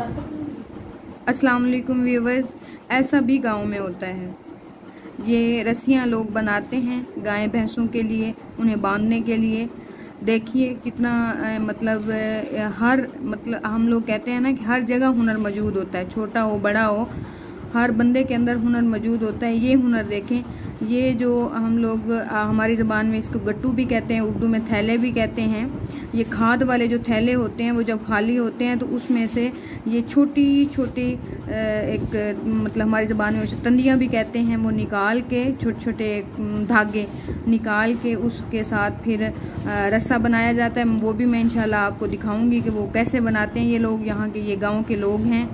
अस्सलाम वालेकुम व्यूवर्स, ऐसा भी गाँव में होता है। ये रस्सियाँ लोग बनाते हैं गाय भैंसों के लिए, उन्हें बांधने के लिए। देखिए कितना मतलब हर मतलब हम लोग कहते हैं ना कि हर जगह हुनर मौजूद होता है, छोटा हो, बड़ा हो। हर बंदे के अंदर हुनर मौजूद होता है, ये हुनर देखें। ये जो हम लोग हमारी ज़बान में इसको गट्टू भी कहते हैं, उर्दू में थैले भी कहते हैं। ये खाद वाले जो थैले होते हैं, वो जब खाली होते हैं तो उसमें से ये छोटी छोटी एक मतलब हमारी ज़बान में तंदियाँ भी कहते हैं, वो निकाल के छोटे छोटे धागे निकाल के उसके साथ फिर रस्सा बनाया जाता है। वो भी मैं इंशाल्लाह आपको दिखाऊँगी कि वो कैसे बनाते हैं। ये लोग यहाँ के, ये गाँव के लोग हैं।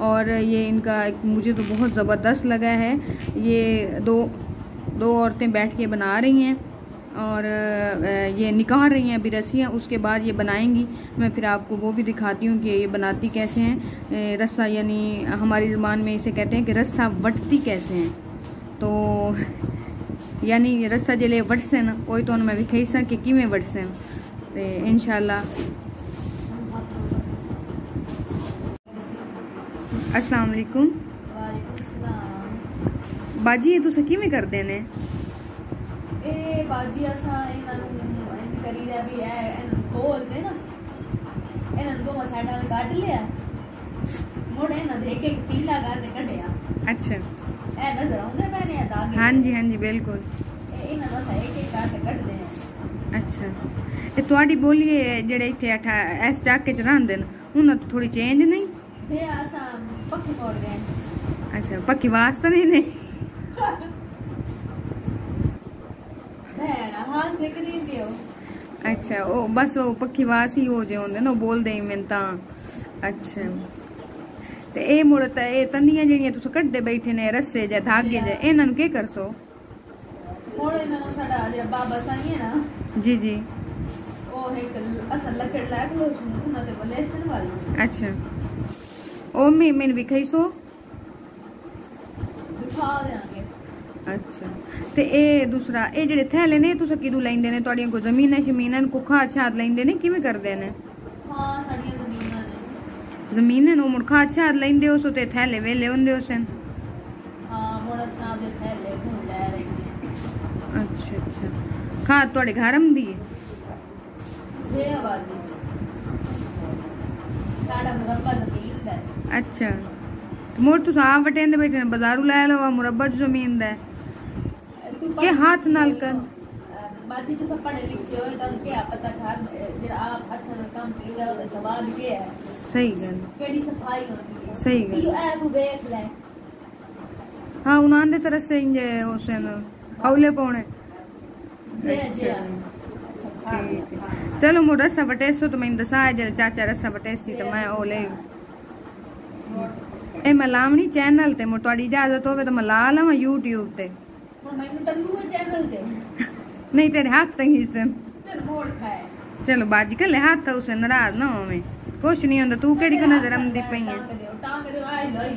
और ये इनका एक मुझे तो बहुत ज़बरदस्त लगा है। ये दो दो औरतें बैठ के बना रही हैं और ये निकाल रही हैं अभी रस्सियाँ, उसके बाद ये बनाएँगी। मैं फिर आपको वो भी दिखाती हूँ कि ये बनाती कैसे हैं। रस्सा यानी हमारी ज़बान में इसे कहते हैं कि रस्सा वटती कैसे हैं। तो यानी रस्सा जले वटसे ना, कोई तो मैं विखाई सा कि किमें वटसे तो इनशाला अस्सलाम वालेकुम ਬਾਜੀ ਇਹ ਤੁਸੀਂ ਕਿਵੇਂ ਕਰਦੇ ਨੇ ਇਹ ਬਾਜੀ ਅਸਾਂ ਇਹਨਾਂ ਨੂੰ ਇੰਜ ਕਰੀਦਾ ਵੀ ਇਹ ਇਹਨੂੰ ਖੋਲਦੇ ਨਾ ਇਹਨਾਂ ਨੂੰ ਦੋ ਸਾਈਡਾਂ ਨਾਲ ਕੱਢ ਲਿਆ ਮੁੜ ਇਹਨਾਂ ਦੇ ਇੱਕ ਇੱਕ ਤੀਲਾ ਕਰ ਤੇ ਕੱਢਿਆ ਅੱਛਾ ਇਹ ਨਜ਼ਰ ਆਉਂਦੇ ਪੈਨੇ ਆ ਦਾਗੇ ਹਾਂਜੀ ਹਾਂਜੀ ਬਿਲਕੁਲ ਇਹਨਾਂ ਦਾ ਸਹੀ ਇੱਕ ਇੱਕ ਕਰ ਕੱਢਦੇ ਆ ਅੱਛਾ ਇਹ ਤੁਹਾਡੀ ਬੋਲੀ ਜਿਹੜੇ ਇੱਥੇ ਅਠਾ ਇਸ ਚਾਕੇ ਚ ਰਹਿੰਦੇ ਨੇ ਉਹਨਾਂ ਤੋਂ ਥੋੜੀ ਚੇਂਜ ਨਹੀਂ ਜੇ ਅਸਾਂ अच्छा पक्की वास तो नहीं नहीं। अच्छा ओ बस वो पक्की वास ही हो जे होंदे ना बोल दे मैं ता अच्छा। ते ए मुड़ ता ए तंदियाँ जेड़ियाँ तुस कटदे बैठे ने रस्से जे धागे जे इनन के करसो? मोड़ ना साडा जेड़ा बाबा सा ही है ना जी जी। ओ एक असल लकड़ लाख लो सुन ना ते लेसन वाली अच्छा। ਅੱਛਾ ਉਹ ਮੈਂ ਮੈਨੂੰ ਵਿਖਾਈ ਸੋ ਦਿਖਾ ਦੇਾਂਗੇ ਅੱਛਾ ਤੇ ਇਹ ਦੂਸਰਾ ਇਹ ਜਿਹੜੇ ਥੈਲੇ ਨੇ ਤੁਸੀਂ ਕਿਦੋਂ ਲੈਂਦੇ ਨੇ ਤੁਹਾਡੀਆਂ ਕੋ ਜ਼ਮੀਨਾਂ ਸ਼ਮੀਨਾਂ ਕੁਖਾ ਛਾਦ ਲੈਂਦੇ ਨੇ ਕਿਵੇਂ ਕਰਦੇ ਨੇ ਹਾਂ ਸਾਡੀਆਂ ਜ਼ਮੀਨਾਂ ਨੇ ਜ਼ਮੀਨਾਂ ਨੂੰ ਮੁਰਖਾ ਛਾਦ ਲੈਂਦੇ ਹੋ ਸੋ ਤੇ ਥੈਲੇ ਵੇਲੇ ਹੁੰਦੇ ਹੋ ਸਨ ਹਾਂ ਮੋੜਾ ਸਾਹਿਬ ਦੇ ਥੈਲੇ ਹੁਣ ਲੈ ਰਹੇ ਅੱਛਾ ਅੱਛਾ ਖਾਦ ਤੁਹਾਡੇ ਘਰ ਆਉਂਦੀ ਹੈ ਜੇ ਆਵਾਜ਼ੀ ਸਾਡਾ ਮੁਰੱਬਾ ਜ਼ਮੀਨ अच्छा। मोर तू साफ़ वटेंदे बैठे बाजारू लाया लो मुरब्बा जो ज़मीन है। के हाथ नाल कर। बाकी तो सब पढ़े लिखे हो तो उनके आप पता घर जरा आप हाथ नाल काम कीदा और सवाल ये है। सही गल। केड़ी सफ़ाई होती है? सही गल। यो ऐ को देख ले। हाँ उनान तरह से इंजे होसन औले पौने। जे जे चलो मोर रसा बटेसो तो मैं दसा जरा चाचा रसा बटेसी तो मैं ओले ਇਹ ਮਲਾਵਣੀ ਚੈਨਲ ਤੇ ਮੋ ਤੁਹਾਡੀ ਇਜਾਜ਼ਤ ਹੋਵੇ ਤਾਂ ਮਲਾ ਲਵਾਂ YouTube ਤੇ ਮੈਨੂੰ ਟੰਗੂ ਚੈਨਲ ਤੇ ਨਹੀਂ ਤੇਰੇ ਹੱਥ ਤੰਗੀ ਸੇ ਚਲ ਮੋੜ ਖਾਏ ਚਲੋ ਬਾਜੀ ਕਰ ਲੈ ਹੱਥ ਉਸੇ ਨਾਰਾਜ਼ ਨਾ ਹੋਵੇਂ ਕੁਛ ਨਹੀਂ ਹੁੰਦਾ ਤੂੰ ਕਿਹੜੀ ਕੋ ਨਜ਼ਰ ਆਉਂਦੀ ਪਈ ਹੈ ਟਾਂਗ ਦੇ ਆਈ ਲੋਈ